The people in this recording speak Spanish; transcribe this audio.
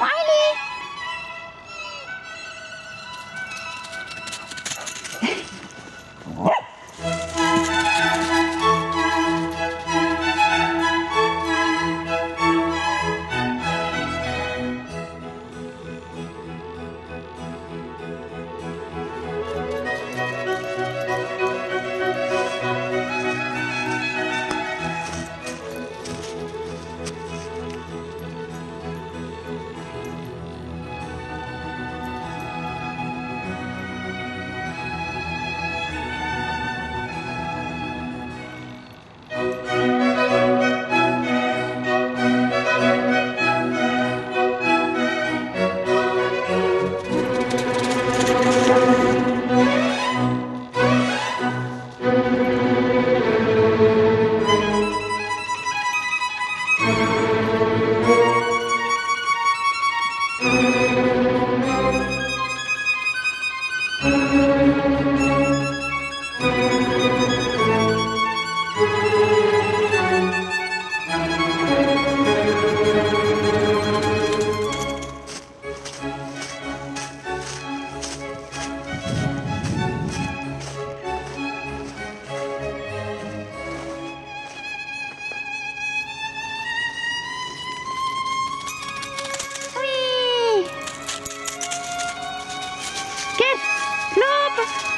Wiley! ¿Qué? No,